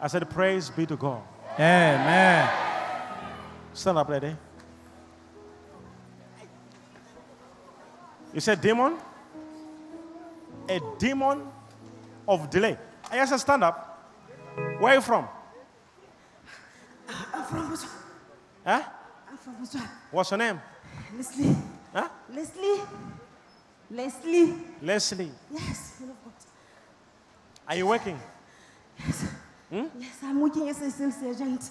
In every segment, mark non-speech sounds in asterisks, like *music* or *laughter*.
I said, Praise be to God. Amen. Stand up, lady. You said demon? A demon of delay. I said, stand up. Where are you from? I'm from Botswana. Huh? I'm from Botswana. What's your name? Leslie. Huh? Leslie. Leslie. Leslie. Yes, man of God. Are you working? Yes, Hmm? I'm working as a sales agent.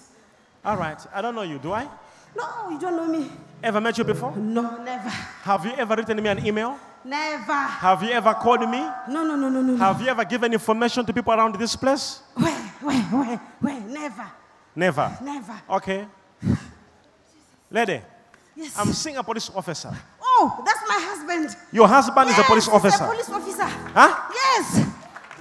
All right. I don't know you, do I? No, you don't know me. Ever met you before? No, never. Have you ever written me an email? Never. Have you ever called me? No, no, no, no, no. Have you ever given information to people around this place? Where, where, where, where? Never. Never. Never. Okay. Lady, Yes. I'm seeing a police officer. oh, that's my husband. Your husband is a police officer. A police officer. Huh? Yes.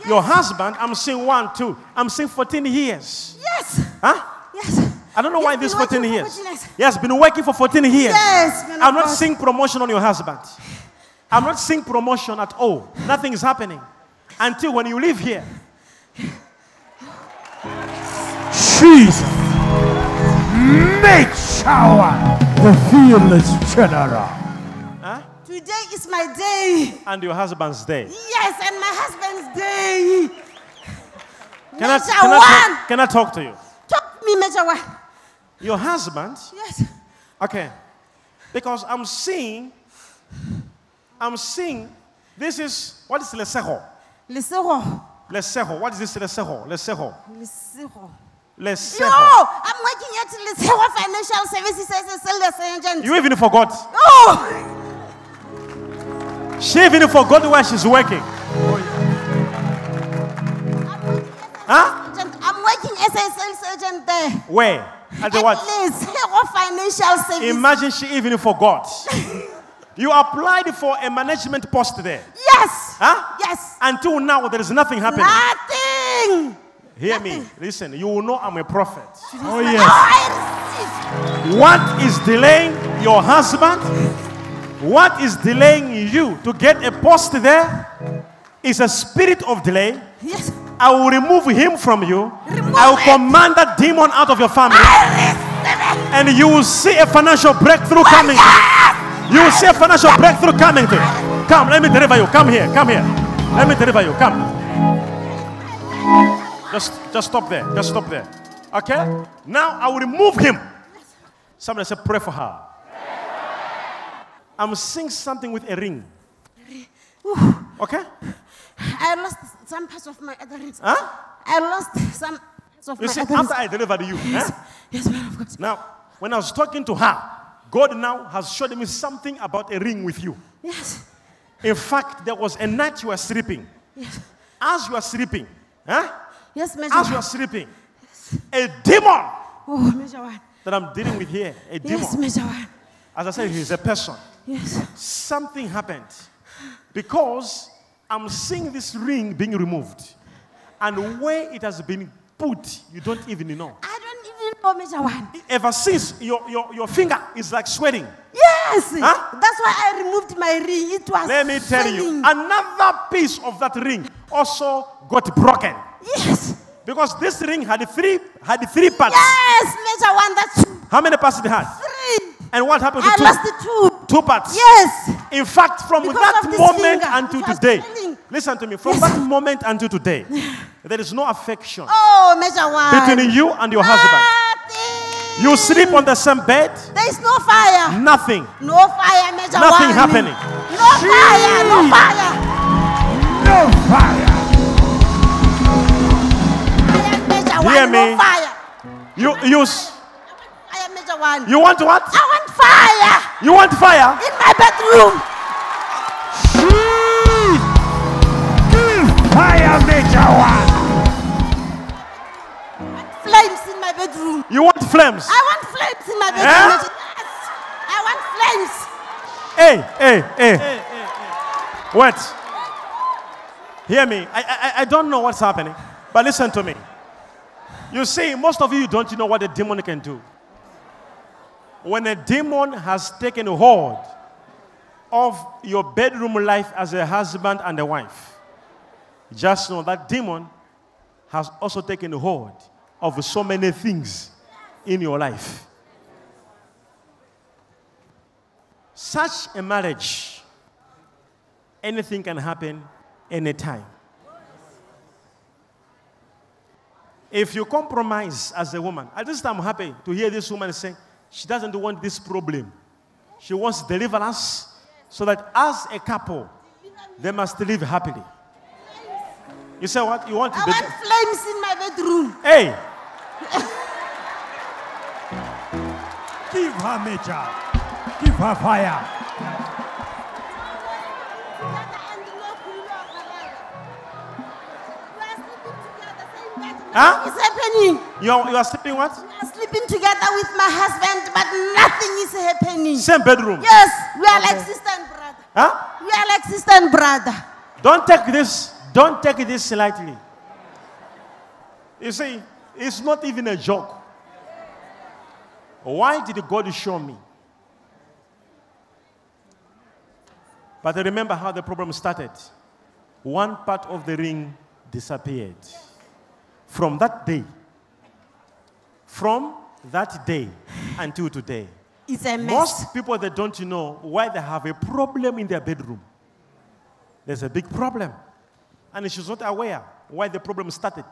Yes. Your husband, I'm seeing one, two. I'm seeing 14 years. Yes. Huh? Yes. I don't know He's why been this 14 years. 14 years. He has been working for 14 years. Yes, I'm not God. seeing promotion on your husband. I'm not seeing promotion at all. Nothing is happening until when you leave here. Jesus. Make shower the fearless general. Today is my day. And your husband's day. Yes, and my husband's day. *laughs* Can I, Major can, I one. talk, can I talk to you? Talk to me, Major one. Your husband, Yes. okay, because I'm seeing, I'm seeing, this is, what is Leseho? Lesero. Leseho, what is this Leseho? Leseho. Lesero. No, Leseho. I'm working at Letshego Financial Services as a sales agent. You even forgot. Oh, She even forgot where she's working. Huh? I'm working as a sales agent there. Where? At the what? Letshego *laughs* Financial Services. Imagine she even forgot. *laughs* You applied for a management post there. yes. Huh? Yes. Until now, there is nothing happening. Nothing. Hear me. Listen, you will know I'm a prophet. Oh, Oh, yes. I. What is delaying your husband? What is delaying you to get a post there is a spirit of delay. Yes. I will remove him from you. Remove I will it. command that demon out of your family. I receive it. And you will see a financial breakthrough coming. You will see a financial breakthrough coming to you. Come, let me deliver you. Come here. Come here. Let me deliver you. Come. Just, just stop there. Just stop there. Okay? Now I will remove him. Somebody say, pray for her. I'm seeing something with a ring. Okay? I lost some parts of my other ribs. Huh? I lost some parts of You my see, other after I delivered you, Yes. eh? Yes, man of God. now, when I was talking to her, God now has showed me something about a ring with you. Yes. In fact, there was a night you were sleeping. Yes. As you were sleeping, huh? Yes, Major. As you were sleeping, yes. a demon Oh, Major One. that I'm dealing with here, a demon. Yes, Major One. As I said, he's a person. Yes. Something happened because I'm seeing this ring being removed, and where it has been put, you don't even know. I don't even know Major One. Ever since your, your, your finger is like sweating. Yes. Huh? That's why I removed my ring. It was. Let me tell you, another piece of that ring also got broken. Yes. Because this ring had three had three parts. Yes, Major One. That's How many parts it had? And what happened to I two? lost the two. Two parts. Yes. In fact, from Because that moment until today, listen to me. From Yes. that moment until today, *laughs* there is no affection Oh, Major One. between you and your husband. You sleep on the same bed. There is no fire. Nothing. No fire, Major Nothing One. happening. No fire. No fire. No fire. I am Major One. Hear me. No fire. You you s- I am One. you want what? I want fire You want fire? in my bedroom. Mm. Mm. Fire, Major One. Flames in my bedroom. You want flames? I want flames in my bedroom. Eh? Yes. I want flames. Hey, hey, hey. What? Hear me. I, I, I don't know what's happening, but listen to me. You see, most of you don't know what a demon can do. When a demon has taken hold of your bedroom life as a husband and a wife, just know that demon has also taken hold of so many things in your life. Such a marriage, anything can happen anytime. If you compromise as a woman, at least I'm happy to hear this woman say she doesn't want this problem. She wants deliverance so that as a couple, they must live happily. You say what? You want to I want flames in my bedroom. Hey, *laughs* Give her major. Give her fire. Huh? It's happening. you are, you are sleeping what? Sleeping together with my husband, but nothing is happening. Same bedroom. Yes, we are like sister and brother. Huh? We are like sister and brother. Don't take this, don't take this lightly. You see, it's not even a joke. Why did God show me? But I remember how the problem started. One part of the ring disappeared. From that day, from that day until today, It's a mess. most people that don't know why they have a problem in their bedroom. There's a big problem. And she's not aware why the problem started.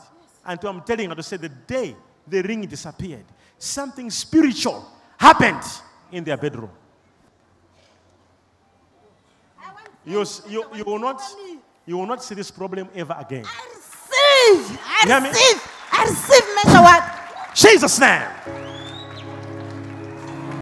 Until I'm telling her to say the day the ring disappeared, something spiritual happened in their bedroom. You, you, you, will not, you will not see this problem ever again. I receive. I receive. I receive measure what? Jesus' name.